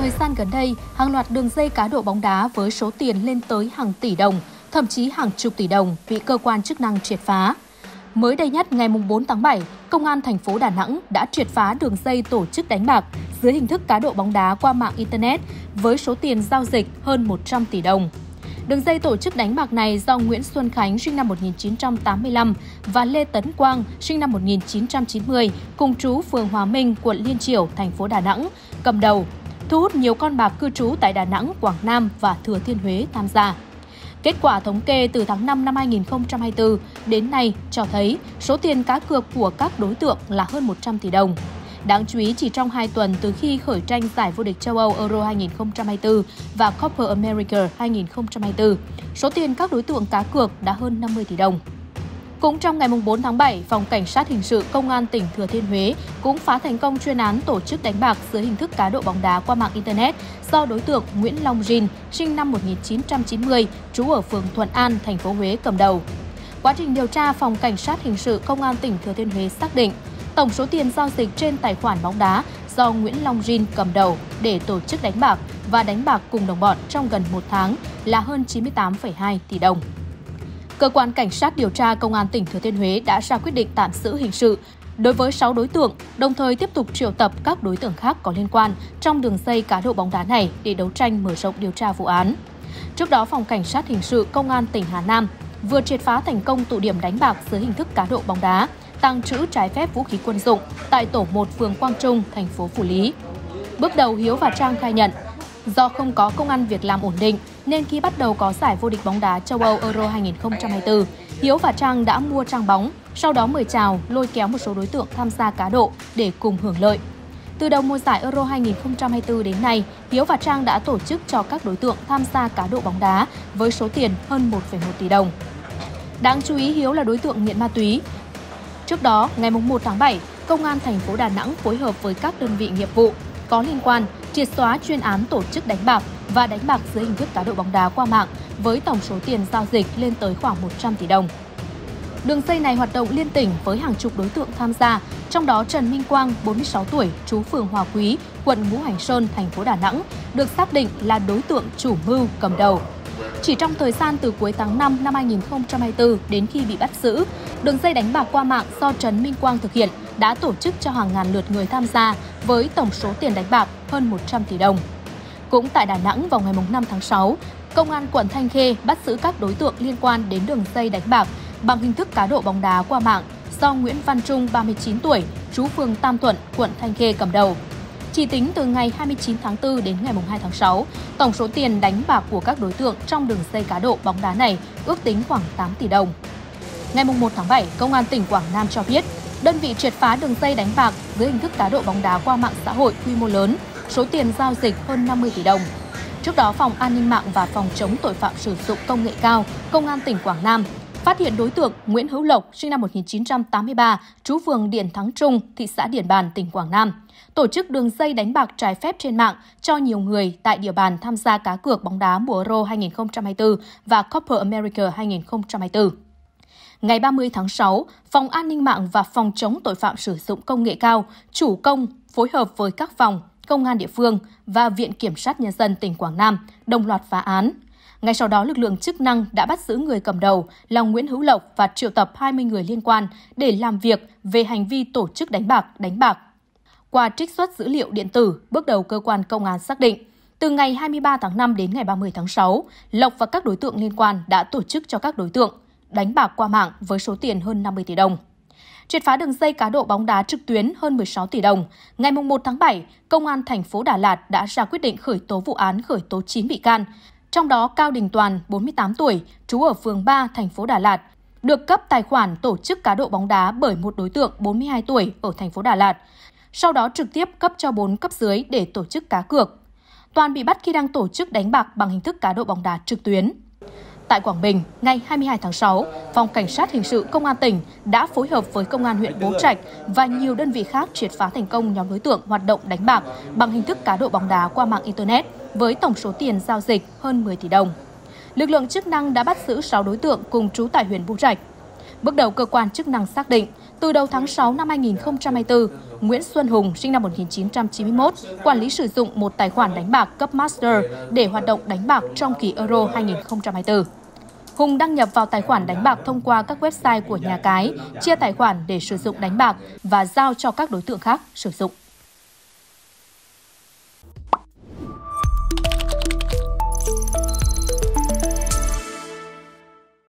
Thời gian gần đây, hàng loạt đường dây cá độ bóng đá với số tiền lên tới hàng tỷ đồng, thậm chí hàng chục tỷ đồng bị cơ quan chức năng triệt phá. Mới đây nhất, ngày 4 tháng 7, Công an thành phố Đà Nẵng đã triệt phá đường dây tổ chức đánh bạc dưới hình thức cá độ bóng đá qua mạng Internet với số tiền giao dịch hơn 100 tỷ đồng. Đường dây tổ chức đánh bạc này do Nguyễn Xuân Khánh sinh năm 1985 và Lê Tấn Quang sinh năm 1990 cùng chú phường Hòa Minh, quận Liên Triểu, thành phố Đà Nẵng cầm đầu, thu hút nhiều con bạc cư trú tại Đà Nẵng, Quảng Nam và Thừa Thiên Huế tham gia. Kết quả thống kê từ tháng 5 năm 2024 đến nay cho thấy số tiền cá cược của các đối tượng là hơn 100 tỷ đồng. Đáng chú ý, chỉ trong 2 tuần từ khi khởi tranh giải vô địch châu Âu Euro 2024 và Copa America 2024, số tiền các đối tượng cá cược đã hơn 50 tỷ đồng. Cũng trong ngày 4 tháng 7, Phòng Cảnh sát Hình sự Công an tỉnh Thừa Thiên Huế cũng phá thành công chuyên án tổ chức đánh bạc dưới hình thức cá độ bóng đá qua mạng Internet do đối tượng Nguyễn Long Jin, sinh năm 1990, trú ở phường Thuận An, thành phố Huế cầm đầu. Quá trình điều tra, Phòng Cảnh sát Hình sự Công an tỉnh Thừa Thiên Huế xác định tổng số tiền giao dịch trên tài khoản bóng đá do Nguyễn Long Jin cầm đầu để tổ chức đánh bạc và đánh bạc cùng đồng bọn trong gần một tháng là hơn 98,2 tỷ đồng. Cơ quan Cảnh sát điều tra Công an tỉnh Thừa Thiên Huế đã ra quyết định tạm giữ hình sự đối với 6 đối tượng, đồng thời tiếp tục triệu tập các đối tượng khác có liên quan trong đường dây cá độ bóng đá này để đấu tranh mở rộng điều tra vụ án. Trước đó, Phòng Cảnh sát Hình sự Công an tỉnh Hà Nam vừa triệt phá thành công tụ điểm đánh bạc dưới hình thức cá độ bóng đá, tăng trữ trái phép vũ khí quân dụng tại tổ 1 phường Quang Trung, thành phố Phủ Lý. Bước đầu Hiếu và Trang khai nhận, do không có công ăn việc làm ổn định nên khi bắt đầu có giải vô địch bóng đá châu Âu Euro 2024, Hiếu và Trang đã mua trang bóng, sau đó mời chào, lôi kéo một số đối tượng tham gia cá độ để cùng hưởng lợi. Từ đầu mùa giải Euro 2024 đến nay, Hiếu và Trang đã tổ chức cho các đối tượng tham gia cá độ bóng đá với số tiền hơn 1,1 tỷ đồng. Đáng chú ý Hiếu là đối tượng nghiện ma túy. Trước đó, ngày 1 tháng 7, Công an thành phố Đà Nẵng phối hợp với các đơn vị nghiệp vụ có liên quan triệt xóa chuyên án tổ chức đánh bạc và đánh bạc dưới hình thức cá độ bóng đá qua mạng với tổng số tiền giao dịch lên tới khoảng 100 tỷ đồng. Đường dây này hoạt động liên tỉnh với hàng chục đối tượng tham gia, trong đó Trần Minh Quang, 46 tuổi, trú phường Hòa Quý, quận Ngũ Hành Sơn, thành phố Đà Nẵng, được xác định là đối tượng chủ mưu cầm đầu. Chỉ trong thời gian từ cuối tháng 5 năm 2024 đến khi bị bắt giữ, đường dây đánh bạc qua mạng do Trần Minh Quang thực hiện đã tổ chức cho hàng ngàn lượt người tham gia với tổng số tiền đánh bạc hơn 100 tỷ đồng. Cũng tại Đà Nẵng vào ngày 5 tháng 6, Công an quận Thanh Khê bắt giữ các đối tượng liên quan đến đường dây đánh bạc bằng hình thức cá độ bóng đá qua mạng do Nguyễn Văn Trung, 39 tuổi, trú phường Tam Thuận, quận Thanh Khê cầm đầu. Chỉ tính từ ngày 29 tháng 4 đến ngày 2 tháng 6, tổng số tiền đánh bạc của các đối tượng trong đường dây cá độ bóng đá này ước tính khoảng 8 tỷ đồng. Ngày 1 tháng 7, Công an tỉnh Quảng Nam cho biết, đơn vị triệt phá đường dây đánh bạc dưới hình thức cá độ bóng đá qua mạng xã hội quy mô lớn, số tiền giao dịch hơn 50 tỷ đồng. Trước đó, Phòng An ninh mạng và Phòng chống tội phạm sử dụng công nghệ cao, Công an tỉnh Quảng Nam phát hiện đối tượng Nguyễn Hữu Lộc, sinh năm 1983, trú phường Điền Thắng Trung, thị xã Điền Bàn, tỉnh Quảng Nam, tổ chức đường dây đánh bạc trái phép trên mạng cho nhiều người tại địa bàn tham gia cá cược bóng đá mùa Euro 2024 và Copa America 2024. Ngày 30 tháng 6, Phòng An ninh mạng và Phòng chống tội phạm sử dụng công nghệ cao chủ công phối hợp với các phòng, công an địa phương và Viện Kiểm sát Nhân dân tỉnh Quảng Nam đồng loạt phá án. Ngay sau đó, lực lượng chức năng đã bắt giữ người cầm đầu là Nguyễn Hữu Lộc và triệu tập 20 người liên quan để làm việc về hành vi tổ chức đánh bạc, đánh bạc. Qua trích xuất dữ liệu điện tử, bước đầu cơ quan công an xác định, từ ngày 23 tháng 5 đến ngày 30 tháng 6, Lộc và các đối tượng liên quan đã tổ chức cho các đối tượng đánh bạc qua mạng với số tiền hơn 50 tỷ đồng. Triệt phá đường dây cá độ bóng đá trực tuyến hơn 16 tỷ đồng, ngày 1 tháng 7, Công an thành phố Đà Lạt đã ra quyết định khởi tố vụ án khởi tố 9 bị can, trong đó Cao Đình Toàn, 48 tuổi, trú ở phường 3, thành phố Đà Lạt, được cấp tài khoản tổ chức cá độ bóng đá bởi một đối tượng 42 tuổi ở thành phố Đà Lạt, sau đó trực tiếp cấp cho 4 cấp dưới để tổ chức cá cược. Toàn bị bắt khi đang tổ chức đánh bạc bằng hình thức cá độ bóng đá trực tuyến. Tại Quảng Bình, ngày 22 tháng 6, Phòng Cảnh sát Hình sự Công an tỉnh đã phối hợp với Công an huyện Bố Trạch và nhiều đơn vị khác triệt phá thành công nhóm đối tượng hoạt động đánh bạc bằng hình thức cá độ bóng đá qua mạng Internet với tổng số tiền giao dịch hơn 10 tỷ đồng. Lực lượng chức năng đã bắt giữ 6 đối tượng cùng trú tại huyện Bố Trạch. Bước đầu cơ quan chức năng xác định Từ đầu tháng 6 năm 2024, Nguyễn Xuân Hùng, sinh năm 1991, quản lý sử dụng một tài khoản đánh bạc cấp Master để hoạt động đánh bạc trong kỳ Euro 2024. Hùng đăng nhập vào tài khoản đánh bạc thông qua các website của nhà cái, chia tài khoản để sử dụng đánh bạc và giao cho các đối tượng khác sử dụng.